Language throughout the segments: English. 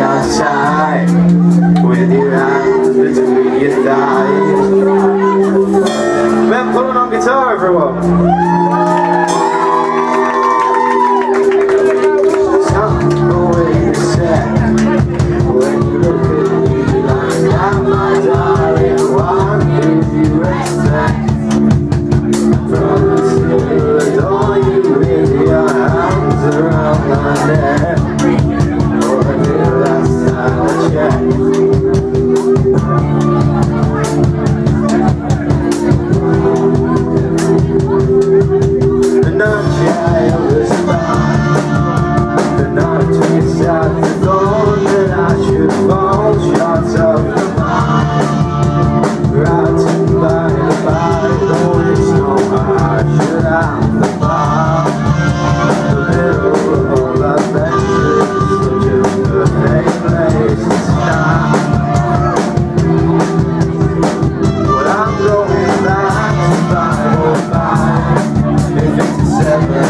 outside With your hands between your thighs Man, put on guitar, everyone! December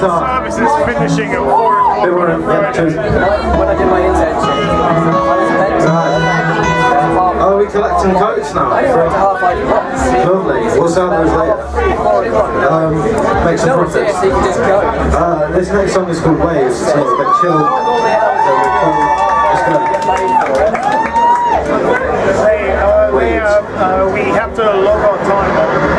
service is finishing at 4 were in Friday. When I did my internship, Are we collecting coats now? Lovely. We'll sell those later? Um, make some profits. Uh, this next song is called Waves. It's a bit chill. Uh, we, uh, uh, we have to log our time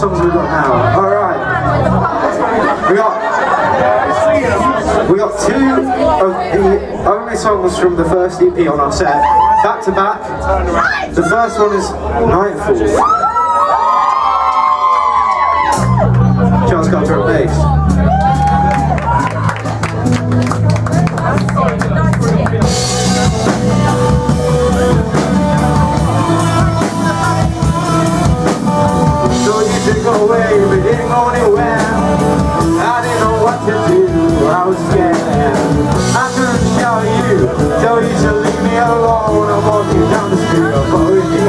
songs we got now? Alright. We got we got two of the only songs from the first EP on our set. Back to back. The first one is Nightfall. Charles Carter at bass. Tell you to leave me alone, I'm walking down the street, I'm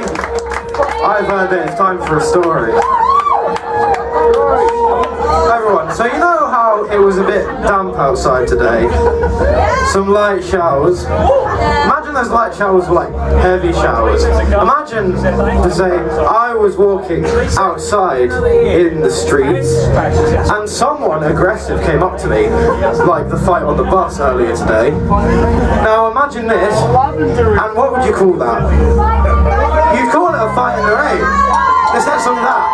I've heard that it's time for a story. Everyone, so you know how it was a bit damp outside today? Some light showers. Imagine those light showers were like heavy showers. Imagine to say I was walking outside in the streets and someone aggressive came up to me, like the fight on the bus earlier today. Now imagine this, and what would you call that? You'd call it a fight in the rain. Let's not some of that.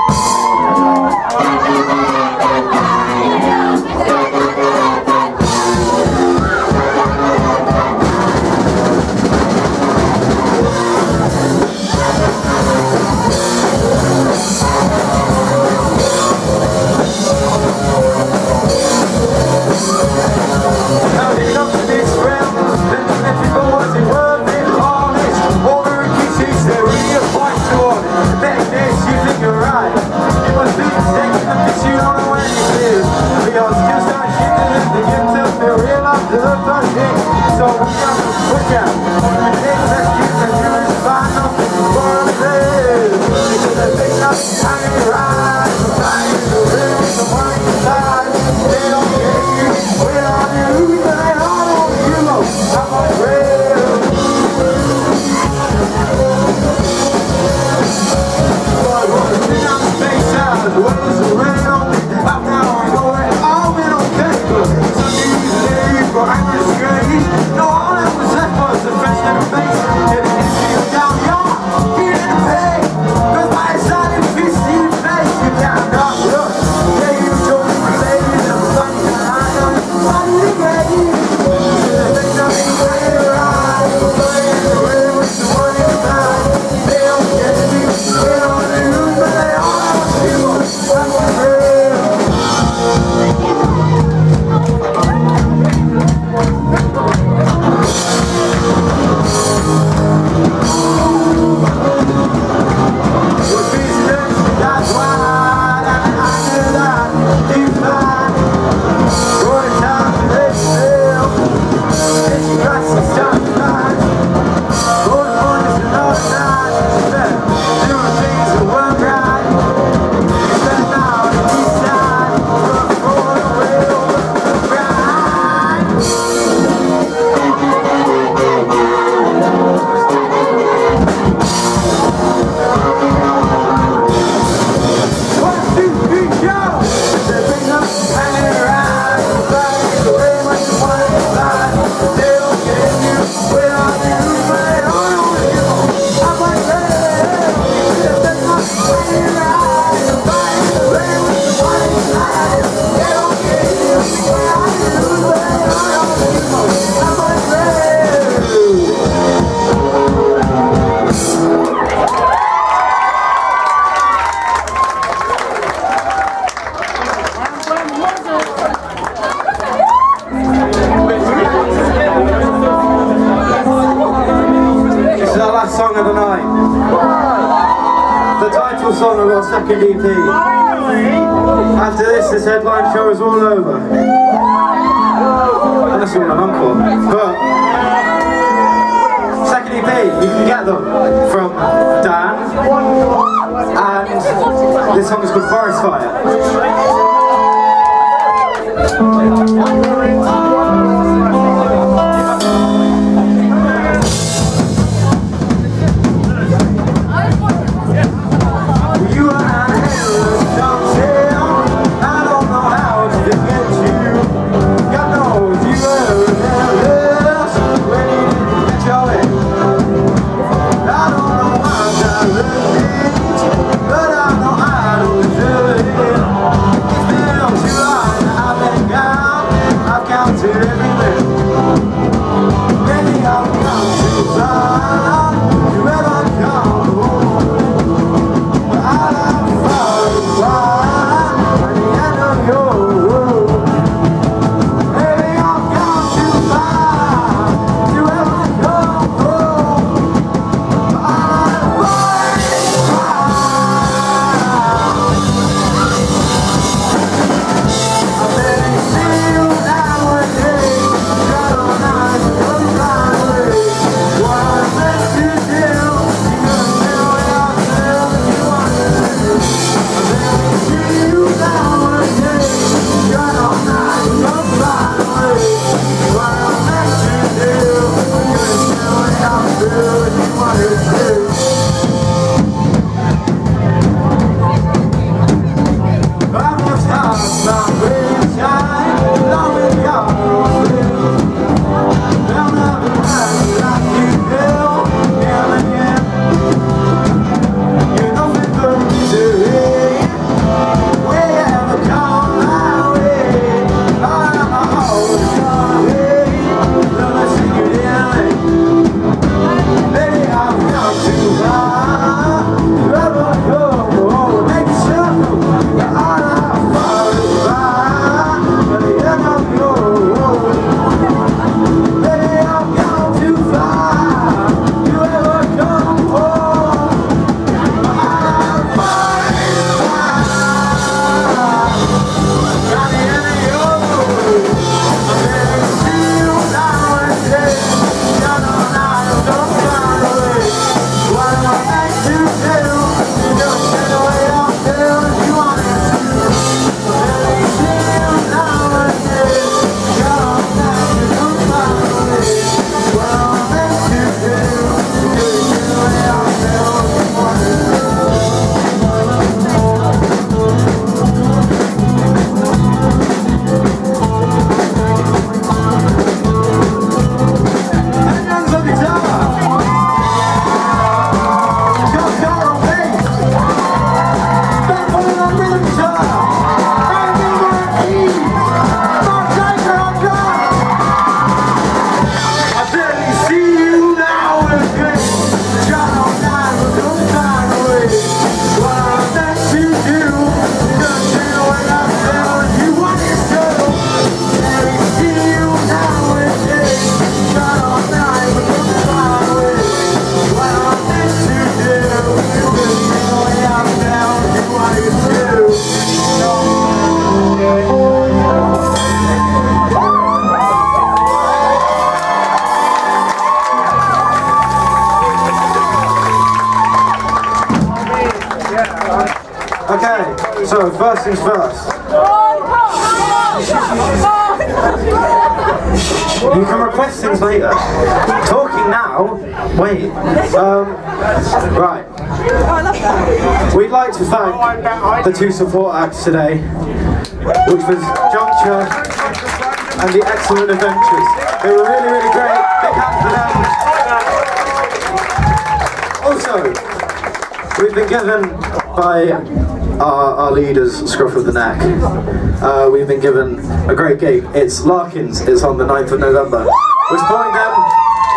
Night. The title song of our second EP. After this, this headline show is all over. Unless you want an encore. But, second EP, you can get them from Dan. And this song is called Forest Fire. Two support acts today, which was Juncture and the Excellent Adventures. They were really, really great. Big hand for them. Also, we've been given by our, our leaders, Scruff of the Neck, uh, we've been given a great gig. It's Larkins, it's on the 9th of November. We're supporting them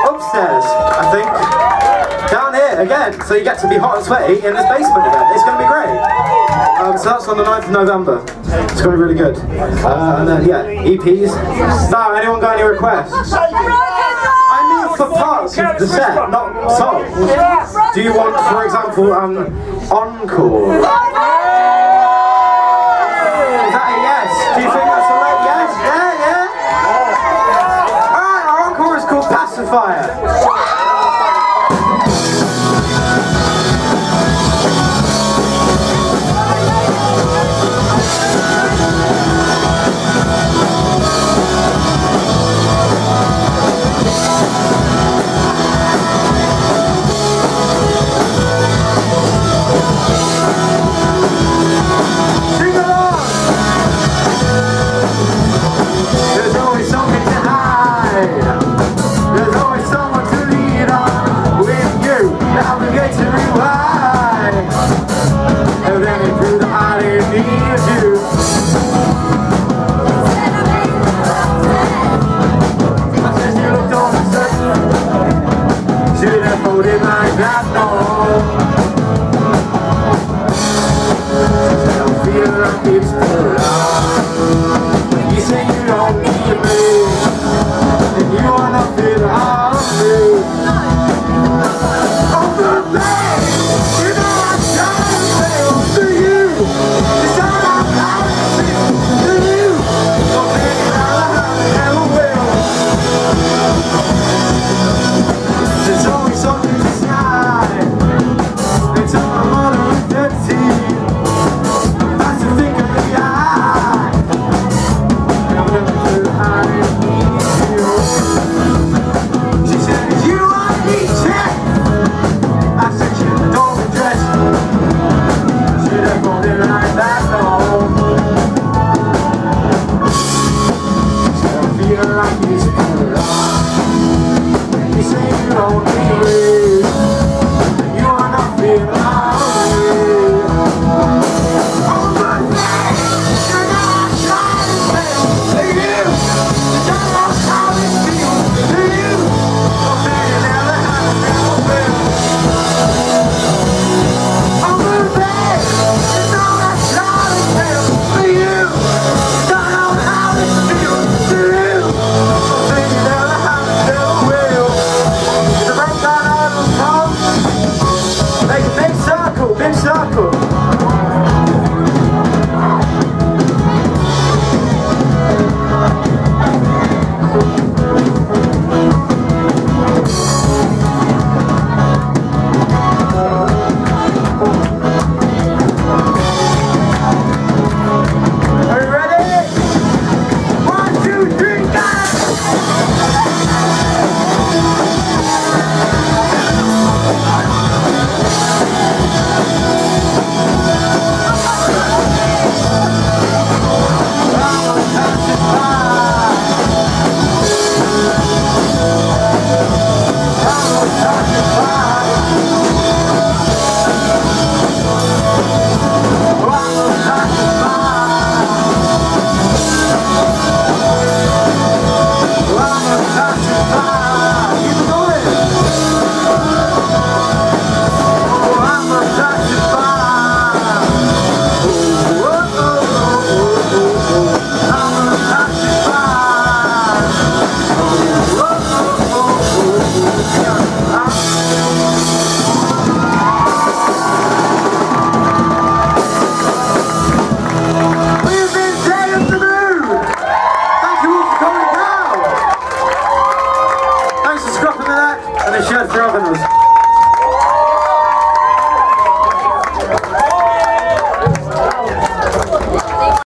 upstairs, I think. Down here again, so you get to be hot and sweaty in this basement again. It's going to be great. Um, so that's on the 9th of November. It's going to be really good. Uh, and then, yeah, EPs. Now, anyone got any requests? I mean for parts of the set, not songs. Do you want, for example, an encore? Is yes? Do you think that's a right yes? Yeah, yeah? Alright, our encore is called Pacifier.